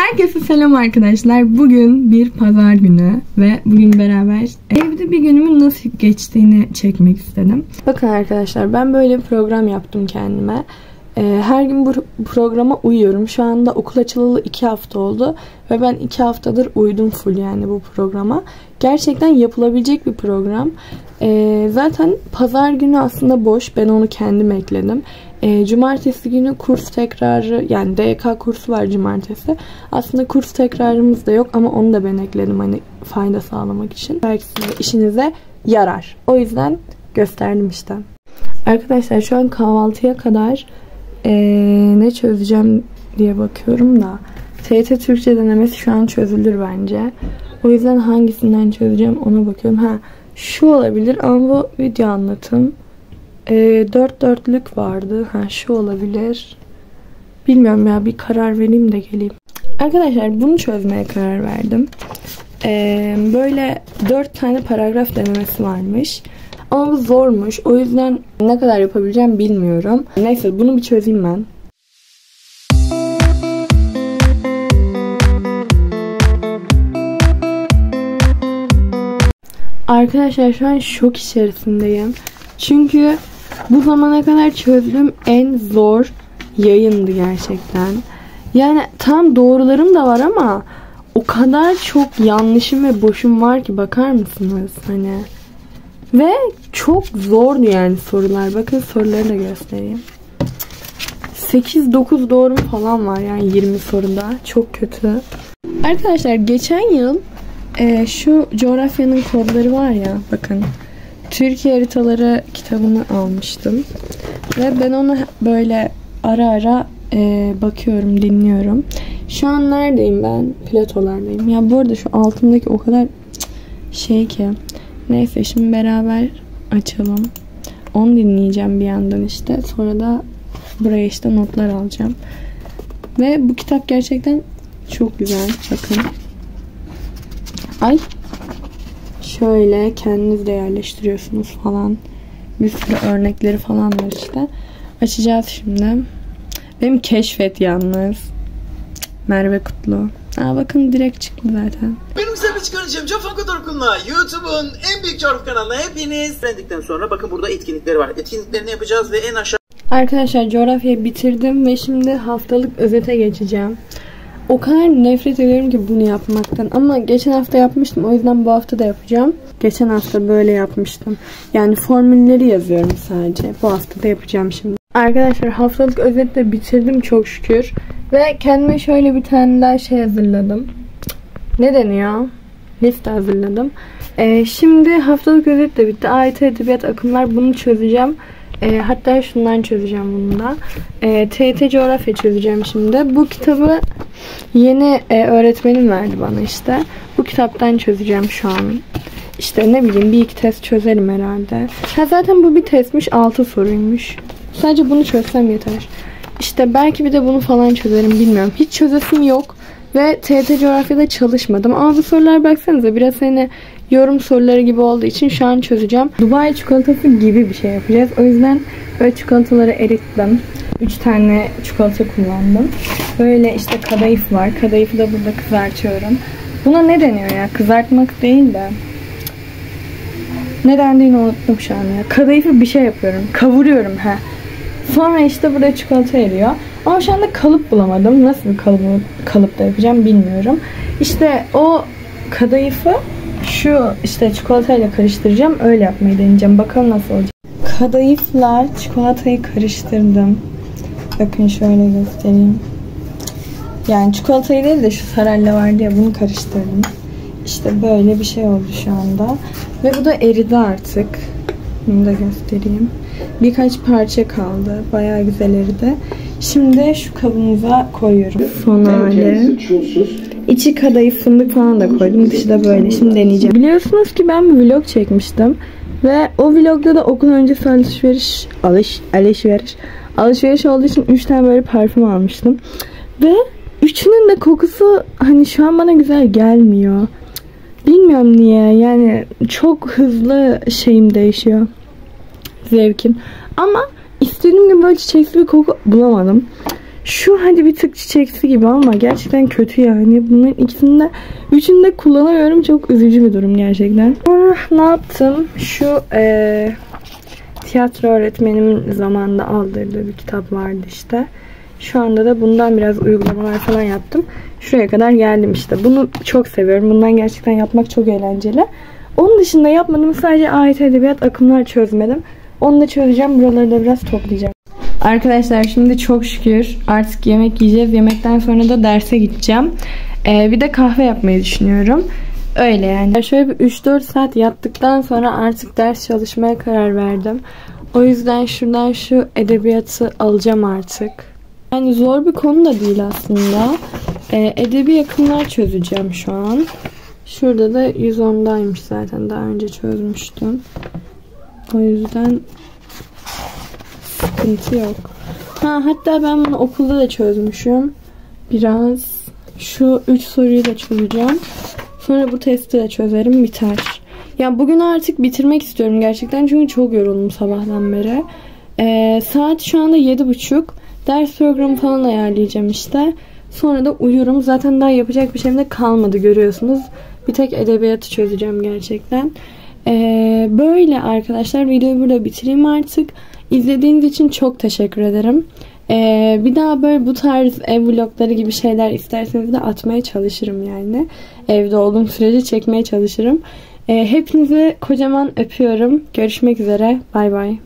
Herkese selam arkadaşlar. Bugün bir pazar günü ve bugün beraber evde bir günümün nasıl geçtiğini çekmek istedim. Bakın arkadaşlar ben böyle bir program yaptım kendime. Ee, her gün bu programa uyuyorum. Şu anda okul açılalı iki hafta oldu ve ben iki haftadır uyudum full yani bu programa. Gerçekten yapılabilecek bir program. Ee, zaten pazar günü aslında boş. Ben onu kendim ekledim. Ee, cumartesi günü kurs tekrarı yani DK kursu var cumartesi. Aslında kurs tekrarımız da yok ama onu da ben ekledim hani fayda sağlamak için. Belki size işinize yarar. O yüzden gösterdim işte. Arkadaşlar şu an kahvaltıya kadar ee, ne çözeceğim diye bakıyorum da TYT Türkçe denemesi şu an çözülür bence. O yüzden hangisinden çözeceğim ona bakıyorum. Ha şu olabilir ama bu video anlatım. Ee, dört dörtlük vardı. Ha şu olabilir. Bilmiyorum ya bir karar vereyim de geleyim. Arkadaşlar bunu çözmeye karar verdim. Ee, böyle dört tane paragraf denemesi varmış. Ama bu zormuş. O yüzden ne kadar yapabileceğim bilmiyorum. Neyse bunu bir çözeyim ben. Arkadaşlar şu an şok içerisindeyim. Çünkü bu zamana kadar çözdüğüm en zor yayındı gerçekten. Yani tam doğrularım da var ama o kadar çok yanlışım ve boşum var ki bakar mısınız? Hani ve çok zordu yani sorular. Bakın soruları da göstereyim. 8-9 doğru falan var yani 20 soruda. Çok kötü. Arkadaşlar geçen yıl e, şu coğrafyanın kodları var ya bakın. Türkiye haritaları kitabını almıştım. Ve ben onu böyle ara ara e, bakıyorum, dinliyorum. Şu an neredeyim ben? Platolardayım. Ya bu arada şu altımdaki o kadar şey ki. Neyse şimdi beraber açalım. Onu dinleyeceğim bir yandan işte. Sonra da buraya işte notlar alacağım. Ve bu kitap gerçekten çok güzel. Bakın. Ay. Şöyle kendiniz de yerleştiriyorsunuz falan. Bir sürü örnekleri falan var işte. Açacağız şimdi. Benim keşfet yalnız. Merve Kutlu. Aa bakın direkt çıktı zaten. Benim size bir çıkaracağım Can Dorkun'la YouTube'un en büyük coğrafya kanalına hepiniz öğrendikten sonra bakın burada etkinlikleri var. Etkinliklerini yapacağız ve en aşağı Arkadaşlar coğrafyayı bitirdim ve şimdi haftalık özete geçeceğim. O kadar nefret ediyorum ki bunu yapmaktan. Ama geçen hafta yapmıştım. O yüzden bu hafta da yapacağım. Geçen hafta böyle yapmıştım. Yani formülleri yazıyorum sadece. Bu hafta da yapacağım şimdi. Arkadaşlar haftalık özet de bitirdim çok şükür. Ve kendime şöyle bir tane daha şey hazırladım. Ne deniyor? Liste hazırladım. Ee, şimdi haftalık özet de bitti. AYT Edebiyat Akımlar bunu çözeceğim. E, hatta şundan çözeceğim bunu da. E, TYT coğrafya çözeceğim şimdi. Bu kitabı yeni e, öğretmenim verdi bana işte. Bu kitaptan çözeceğim şu an. İşte ne bileyim bir iki test çözerim herhalde. Ha zaten bu bir testmiş 6 soruymuş. Sadece bunu çözsem yeter. İşte belki bir de bunu falan çözerim bilmiyorum. Hiç çözesim yok. Ve TYT coğrafyada çalışmadım. Ama bu sorular baksanıza biraz hani yorum soruları gibi olduğu için şu an çözeceğim. Dubai çikolatası gibi bir şey yapacağız. O yüzden böyle çikolataları erittim. 3 tane çikolata kullandım. Böyle işte kadayıf var. Kadayıfı da burada kızartıyorum. Buna ne deniyor ya? Kızartmak değil de. Ne dendiğini unuttum şu an ya. Kadayıfı bir şey yapıyorum. Kavuruyorum ha. Sonra işte burada çikolata eriyor. Ama şu anda kalıp bulamadım. Nasıl bir kalıp, kalıpta yapacağım bilmiyorum. İşte o kadayıfı şu işte çikolatayla karıştıracağım. Öyle yapmayı deneyeceğim. Bakalım nasıl olacak. Kadayıfla çikolatayı karıştırdım. Bakın şöyle göstereyim. Yani çikolatayı değil de şu saralla vardı ya bunu karıştırdım. İşte böyle bir şey oldu şu anda. Ve bu da eridi artık. Bunu da göstereyim. Birkaç parça kaldı. Bayağı güzel eridi. Şimdi şu kabımıza koyuyorum. Son hali. İçi kadayıf fındık falan da koydum. Dışı da böyle. Şimdi deneyeceğim. Biliyorsunuz ki ben bir vlog çekmiştim. Ve o vlogda da okul öncesi alışveriş, alış, alışveriş, alışveriş olduğu için 3 tane böyle parfüm almıştım. Ve üçünün de kokusu hani şu an bana güzel gelmiyor. Bilmiyorum niye yani çok hızlı şeyim değişiyor. Zevkim. Ama istediğim gibi böyle çiçekli bir koku bulamadım. Şu hadi bir tık çiçeksi gibi ama gerçekten kötü yani. Bunların ikisini de üçünü de kullanamıyorum. Çok üzücü bir durum gerçekten. Sonra ne yaptım? Şu ee, tiyatro öğretmenimin zamanında aldırdığı bir kitap vardı işte. Şu anda da bundan biraz uygulamalar falan yaptım. Şuraya kadar geldim işte. Bunu çok seviyorum. Bundan gerçekten yapmak çok eğlenceli. Onun dışında yapmadığım sadece ayet edebiyat akımlar çözmedim. Onu da çözeceğim. Buraları da biraz toplayacağım. Arkadaşlar şimdi çok şükür artık yemek yiyeceğiz. Yemekten sonra da derse gideceğim. Ee, bir de kahve yapmayı düşünüyorum. Öyle yani. Şöyle bir 3-4 saat yattıktan sonra artık ders çalışmaya karar verdim. O yüzden şuradan şu edebiyatı alacağım artık. Yani zor bir konu da değil aslında. Ee, edebi yakınlar çözeceğim şu an. Şurada da 110'daymış zaten. Daha önce çözmüştüm. O yüzden sıkıntı yok. Ha, hatta ben bunu okulda da çözmüşüm. Biraz şu 3 soruyu da çözeceğim. Sonra bu testi de çözerim biter. Yani bugün artık bitirmek istiyorum gerçekten. Çünkü çok yoruldum sabahtan beri. Ee, saat şu anda 7.30. Ders programı falan ayarlayacağım işte. Sonra da uyurum. Zaten daha yapacak bir şeyim de kalmadı görüyorsunuz. Bir tek edebiyatı çözeceğim gerçekten. Ee, böyle arkadaşlar videoyu burada bitireyim artık. İzlediğiniz için çok teşekkür ederim. Ee, bir daha böyle bu tarz ev vlogları gibi şeyler isterseniz de atmaya çalışırım yani. Evde olduğum sürece çekmeye çalışırım. Ee, hepinizi kocaman öpüyorum. Görüşmek üzere. Bay bay.